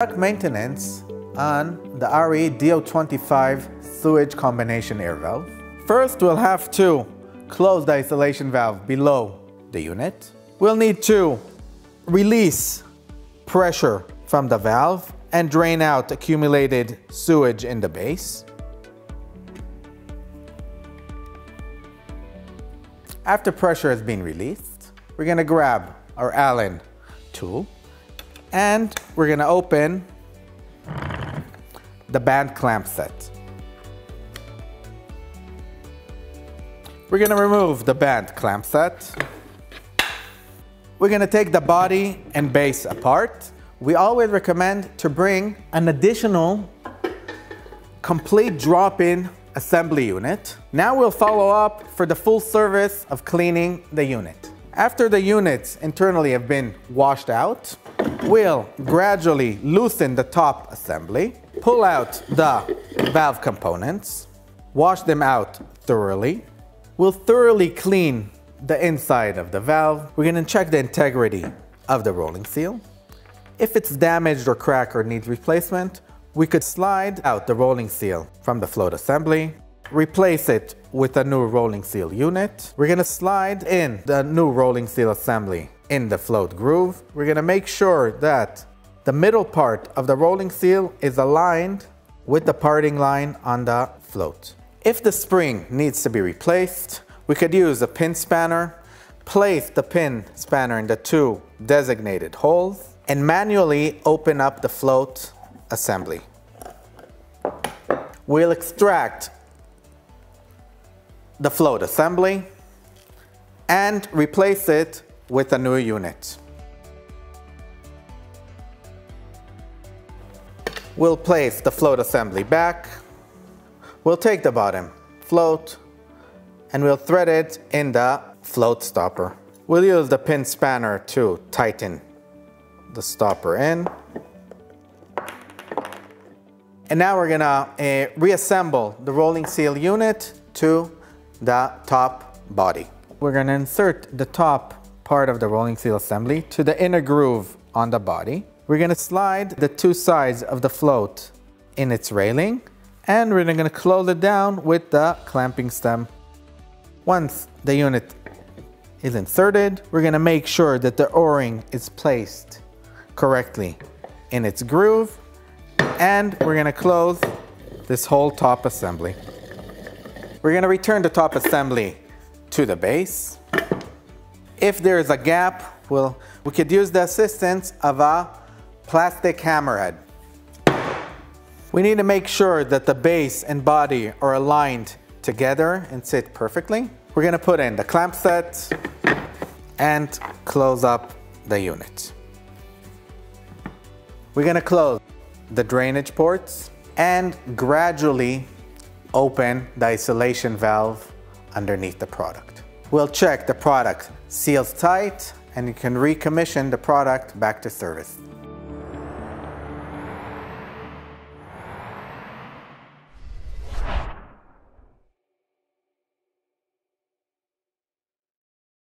Conduct maintenance on the A.R.I D-025 sewage combination air valve. First, we'll have to close the isolation valve below the unit. We'll need to release pressure from the valve and drain out accumulated sewage in the base. After pressure has been released, we're gonna grab our Allen tool and we're gonna open the band clamp set. We're gonna remove the band clamp set. We're gonna take the body and base apart. We always recommend to bring an additional complete drop-in assembly unit. Now we'll follow up for the full service of cleaning the unit. After the units internally have been washed out, we'll gradually loosen the top assembly, pull out the valve components, wash them out thoroughly. We'll thoroughly clean the inside of the valve. We're gonna check the integrity of the rolling seal. If it's damaged or cracked or needs replacement, we could slide out the rolling seal from the float assembly, replace it with a new rolling seal unit. We're gonna slide in the new rolling seal assembly in the float groove. We're gonna make sure that the middle part of the rolling seal is aligned with the parting line on the float. If the spring needs to be replaced, we could use a pin spanner, place the pin spanner in the two designated holes, and manually open up the float assembly. We'll extract the float assembly and replace it with a new unit. We'll place the float assembly back. We'll take the bottom float and we'll thread it in the float stopper. We'll use the pin spanner to tighten the stopper in. And now we're gonna uh, reassemble the rolling seal unit to the top body. We're gonna insert the top part of the rolling seal assembly to the inner groove on the body. We're gonna slide the two sides of the float in its railing and we're gonna close it down with the clamping stem. Once the unit is inserted, we're gonna make sure that the O-ring is placed correctly in its groove and we're gonna close this whole top assembly. We're gonna return the top assembly to the base. If there is a gap, we'll, we could use the assistance of a plastic hammerhead. We need to make sure that the base and body are aligned together and sit perfectly. We're gonna put in the clamp set and close up the unit. We're gonna close the drainage ports and gradually open the isolation valve underneath the product. We'll check the product seals tight and you can recommission the product back to service.